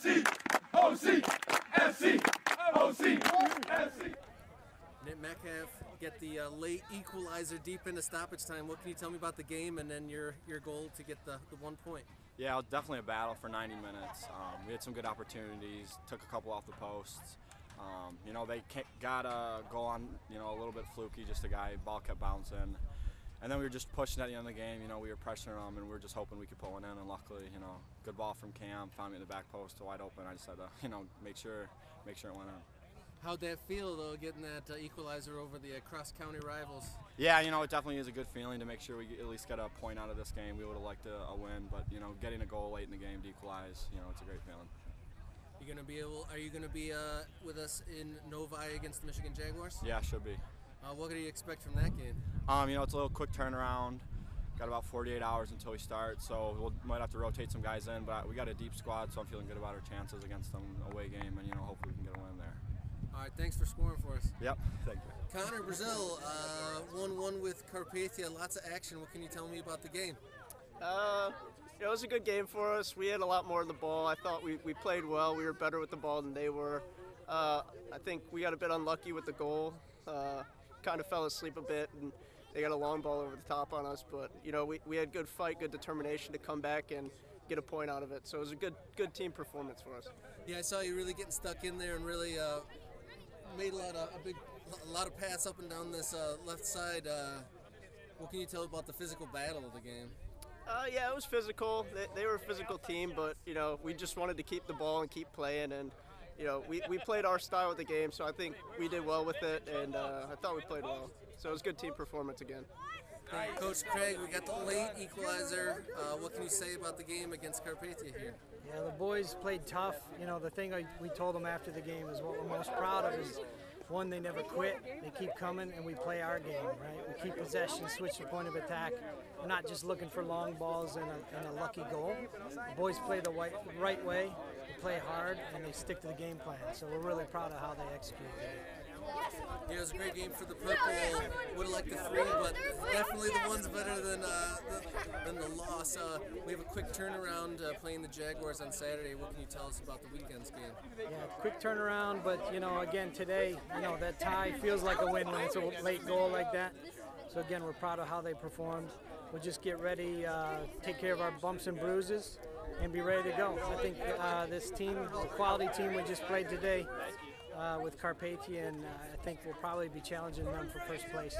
SC, OC, SC, OC, SC. Nick Metcalfe get the uh, late equalizer deep into stoppage time. What can you tell me about the game and then your your goal to get the, the one point? Yeah, it was definitely a battle for 90 minutes. Um, we had some good opportunities, took a couple off the posts. Um, you know, they got a goal on, you know, a little bit fluky, just a guy, ball kept bouncing. And then we were just pushing at the end of the game, you know, we were pressuring them and we were just hoping we could pull one in. And luckily, you know, good ball from Cam, found me in the back post, wide open. I just had to, you know, make sure, make sure it went in. How'd that feel though, getting that uh, equalizer over the uh, cross-county rivals? Yeah, you know, it definitely is a good feeling to make sure we at least get a point out of this game. We would have liked a, a win, but you know, getting a goal late in the game to equalize, you know, it's a great feeling. You gonna be able? Are you gonna be uh, with us in Novi against the Michigan Jaguars? Yeah, should be. Uh, what do you expect from that game? Um, you know, it's a little quick turnaround. Got about 48 hours until we start, so we we'll, might have to rotate some guys in. But we got a deep squad, so I'm feeling good about our chances against them away game, and you know, hopefully we can get a win there. All right, thanks for scoring for us. Yep, thank you. Connor Brazil, uh, 1-1 with Carpathia, lots of action. What can you tell me about the game? Uh, it was a good game for us. We had a lot more of the ball. I thought we, we played well. We were better with the ball than they were. Uh, I think we got a bit unlucky with the goal. Uh, kind of fell asleep a bit, and they got a long ball over the top on us. But you know, we, we had good fight, good determination to come back and get a point out of it. So it was a good good team performance for us. Yeah, I saw you really getting stuck in there and really uh, made a lot of a big a lot of pass up and down this uh, left side. Uh, what can you tell about the physical battle of the game? Uh, yeah, it was physical. They, they, were a physical team, but you know we just wanted to keep the ball and keep playing, and you know we, we played our style of the game, so I think we did well with it, and uh, I thought we played well. So it was good team performance again. Coach Craig, we got the late equalizer. Uh, what can you say about the game against Carpathia here? Yeah, the boys played tough. You know, the thing I, we told them after the game is what we're most proud of is one, they never quit. They keep coming, and we play our game, right? We keep possession, switch the point of attack. We're not just looking for long balls and a, and a lucky goal. The boys play the right, right way, they play hard, and they stick to the game plan. So we're really proud of how they execute. Yeah, it was a great game for the purple. Would have liked the three, but definitely the one's better than uh, the, than the loss. Uh, we have a quick turnaround uh, playing the Jaguars on Saturday. What can you tell us about the weekend's game? Yeah, quick turnaround, but you know, again today, you know that tie feels like a win when it's a late goal like that. So again, we're proud of how they performed. We'll just get ready, uh, take care of our bumps and bruises, and be ready to go. I think uh, this team, the quality team we just played today, uh, with Carpathia, and uh, I think we'll probably be challenging them for first place.